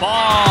ball.